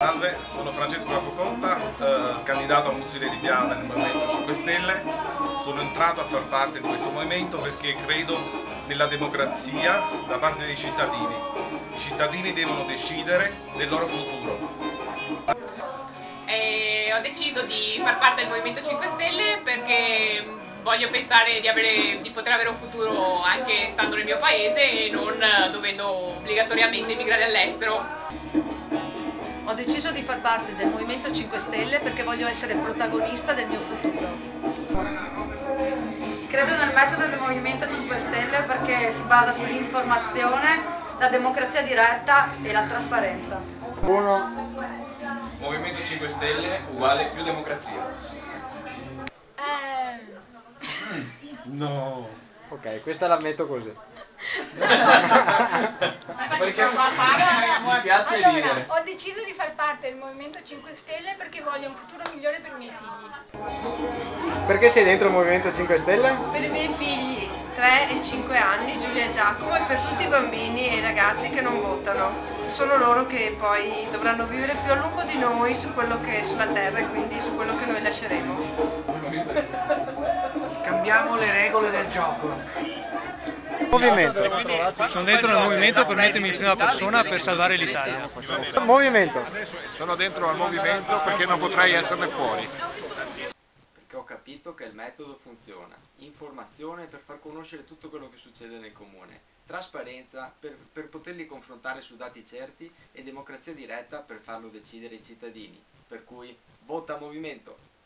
Salve, sono Francesco Capocotta, eh, candidato a consigliere di Piana nel Movimento 5 Stelle. Sono entrato a far parte di questo movimento perché credo nella democrazia da parte dei cittadini. I cittadini devono decidere del loro futuro. E ho deciso di far parte del Movimento 5 Stelle perché voglio pensare di, avere, di, poter avere un futuro anche stando nel mio paese e non dovendo obbligatoriamente emigrare all'estero. Ho deciso di far parte del Movimento 5 Stelle perché voglio essere protagonista del mio futuro. Credo nel metodo del Movimento 5 Stelle perché si basa sull'informazione, la democrazia diretta e la trasparenza. Uno. Movimento 5 Stelle uguale più democrazia. Eh... No. Ok, questa la metto così. perché piace allora, ridere. Ho deciso di far parte del Movimento 5 Stelle perché voglio un futuro migliore per i miei figli. Perché sei dentro il Movimento 5 Stelle? Per i miei figli, 3 e 5 anni, Giulia e Giacomo, e per tutti i bambini e i ragazzi che non votano. Sono loro che poi dovranno vivere più a lungo di noi su quello che è sulla terra e quindi su quello che noi lasceremo. Cambiamo le regole del gioco. Movimento. Sono dentro nel movimento per mettermi in prima persona per salvare l'Italia. Movimento. Sono dentro al movimento perché non potrei esserne fuori. Perché ho capito che il metodo funziona. Informazione per far conoscere tutto quello che succede nel comune. Trasparenza per, per poterli confrontare su dati certi e democrazia diretta per farlo decidere i cittadini. Per cui vota movimento.